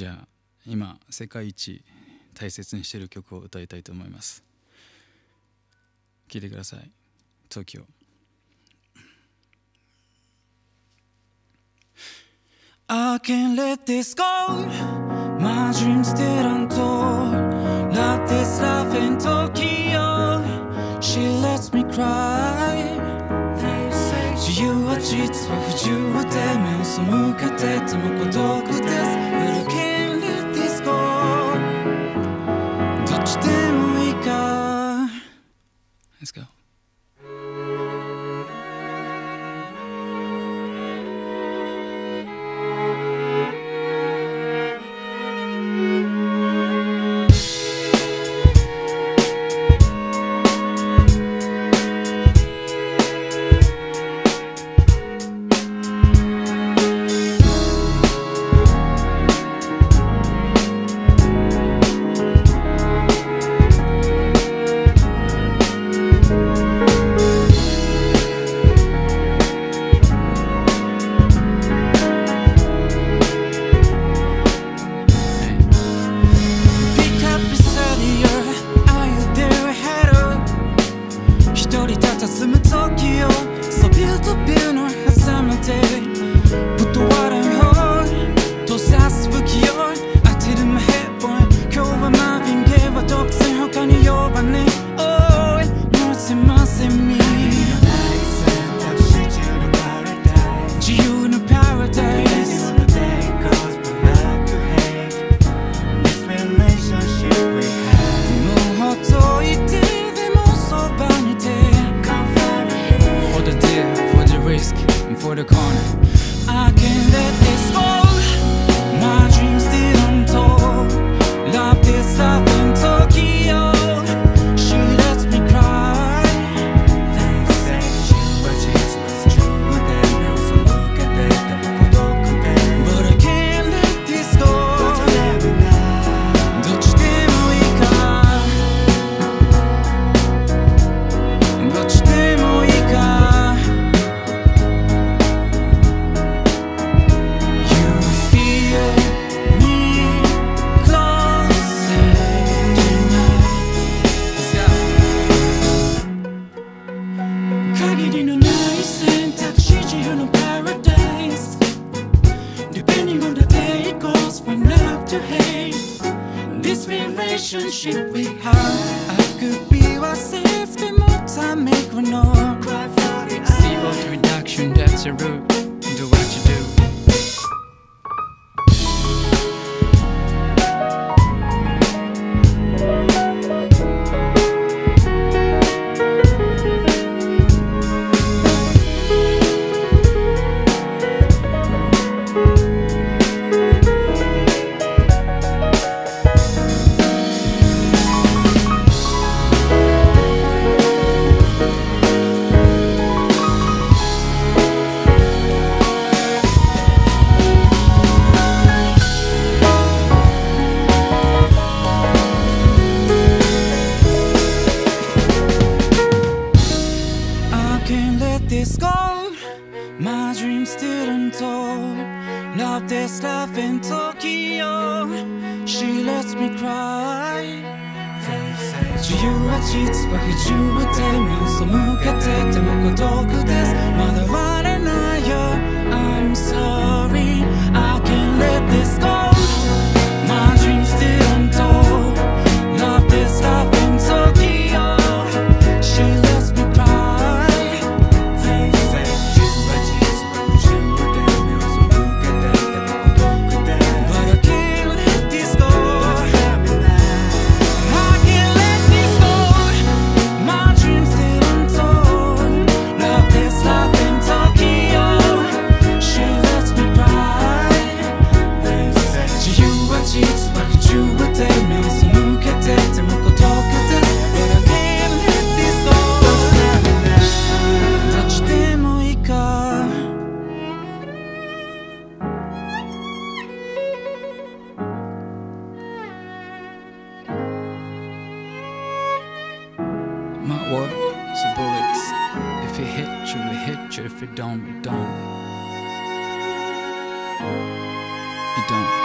じゃあ今世界一大切にしている曲を歌いたいと思います聴いてください TOKIO I can't let this go My dreams didn't told Love this life in Tokyo She lets me cry 自由は実は不自由で目を背けてても孤独です Let's go corner to hate This relationship we have. I could be ourselves the more time make no we know Zero to reduction, that's a route Do what you do can't let this go. My dreams didn't told. Love this life in Tokyo. She lets me cry. 自由は実は不自由で目を背けてても孤独ですまだ割れないよ I'm sorry I can't let this go My words are bullets. If it hit you, it hit you. If it don't, it don't. It don't.